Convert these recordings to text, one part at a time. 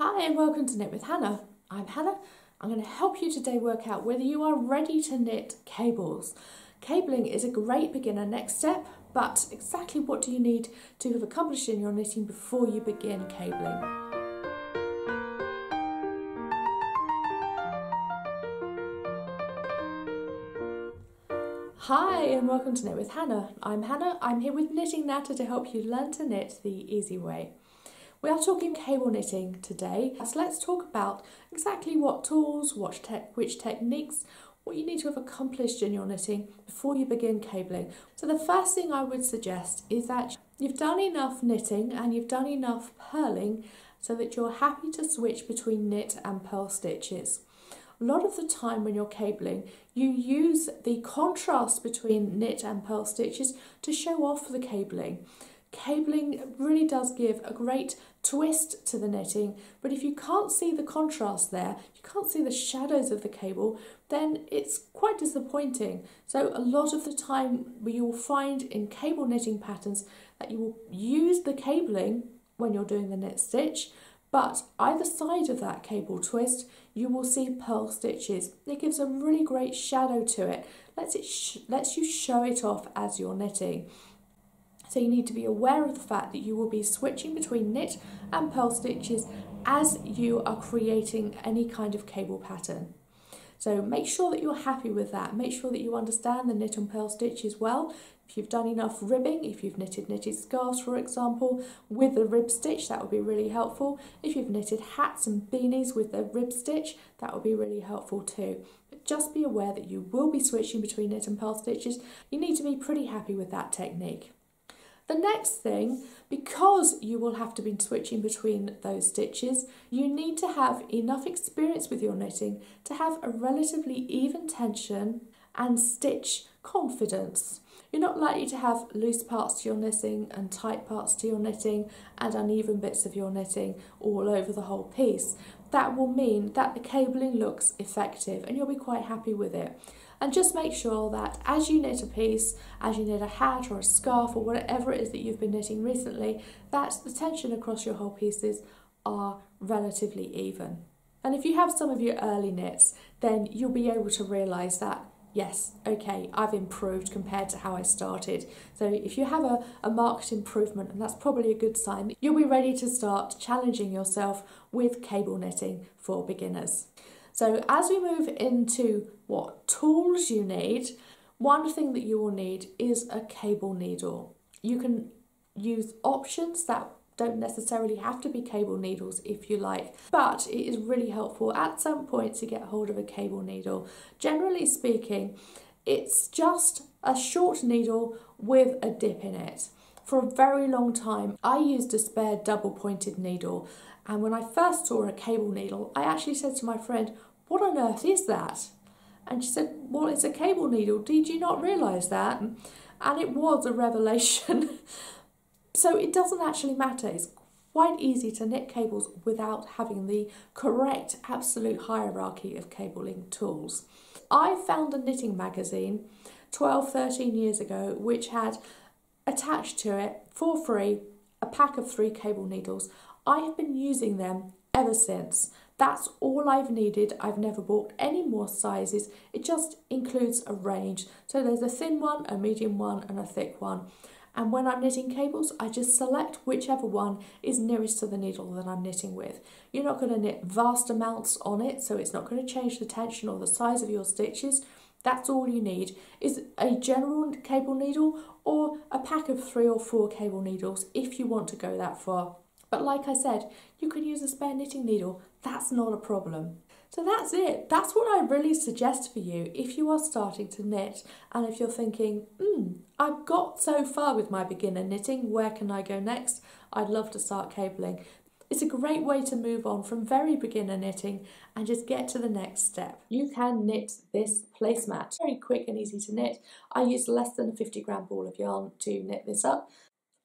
Hi and welcome to Knit with Hannah. I'm Hannah. I'm going to help you today work out whether you are ready to knit cables. Cabling is a great beginner next step, but exactly what do you need to have accomplished in your knitting before you begin cabling? Hi and welcome to Knit with Hannah. I'm Hannah. I'm here with Knitting Natter to help you learn to knit the easy way. We are talking cable knitting today, so let's talk about exactly what tools, what te which techniques, what you need to have accomplished in your knitting before you begin cabling. So the first thing I would suggest is that you've done enough knitting and you've done enough purling so that you're happy to switch between knit and purl stitches. A lot of the time when you're cabling, you use the contrast between knit and purl stitches to show off the cabling. Cabling really does give a great twist to the knitting, but if you can't see the contrast there, you can't see the shadows of the cable, then it's quite disappointing. So a lot of the time you will find in cable knitting patterns that you will use the cabling when you're doing the knit stitch, but either side of that cable twist you will see purl stitches. It gives a really great shadow to it, lets, it lets you show it off as you're knitting. So you need to be aware of the fact that you will be switching between knit and purl stitches as you are creating any kind of cable pattern. So make sure that you're happy with that. Make sure that you understand the knit and purl stitches well. If you've done enough ribbing, if you've knitted knitted scarves for example, with the rib stitch, that would be really helpful. If you've knitted hats and beanies with the rib stitch, that would be really helpful too. But just be aware that you will be switching between knit and purl stitches. You need to be pretty happy with that technique. The next thing, because you will have to be switching between those stitches, you need to have enough experience with your knitting to have a relatively even tension and stitch confidence. You're not likely to have loose parts to your knitting and tight parts to your knitting and uneven bits of your knitting all over the whole piece. That will mean that the cabling looks effective and you'll be quite happy with it. And just make sure that as you knit a piece, as you knit a hat or a scarf or whatever it is that you've been knitting recently, that the tension across your whole pieces are relatively even. And if you have some of your early knits, then you'll be able to realise that yes, okay, I've improved compared to how I started. So if you have a, a marked improvement, and that's probably a good sign, you'll be ready to start challenging yourself with cable knitting for beginners. So as we move into what tools you need, one thing that you will need is a cable needle. You can use options that don't necessarily have to be cable needles if you like, but it is really helpful at some point to get hold of a cable needle. Generally speaking, it's just a short needle with a dip in it. For a very long time, I used a spare double pointed needle, and when I first saw a cable needle, I actually said to my friend, what on earth is that? And she said, Well, it's a cable needle. Did you not realise that? And it was a revelation. so it doesn't actually matter. It's quite easy to knit cables without having the correct absolute hierarchy of cabling tools. I found a knitting magazine 12, 13 years ago which had attached to it for free a pack of three cable needles. I have been using them ever since. That's all I've needed. I've never bought any more sizes. It just includes a range. So there's a thin one, a medium one and a thick one. And when I'm knitting cables, I just select whichever one is nearest to the needle that I'm knitting with. You're not going to knit vast amounts on it, so it's not going to change the tension or the size of your stitches. That's all you need is a general cable needle or a pack of three or four cable needles if you want to go that far. But like I said, you can use a spare knitting needle. That's not a problem. So that's it. That's what I really suggest for you if you are starting to knit and if you're thinking, hmm, I've got so far with my beginner knitting, where can I go next? I'd love to start cabling. It's a great way to move on from very beginner knitting and just get to the next step. You can knit this placemat. Very quick and easy to knit. I used less than a 50 gram ball of yarn to knit this up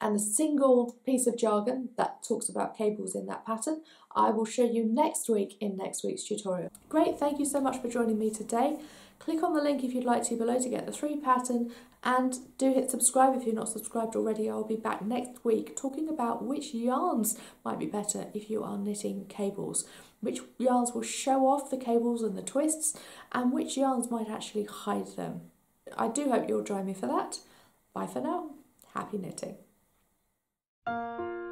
and the single piece of jargon that talks about cables in that pattern, I will show you next week in next week's tutorial. Great, thank you so much for joining me today. Click on the link if you'd like to below to get the three pattern and do hit subscribe if you're not subscribed already. I'll be back next week talking about which yarns might be better if you are knitting cables, which yarns will show off the cables and the twists and which yarns might actually hide them. I do hope you'll join me for that. Bye for now. Happy knitting. Música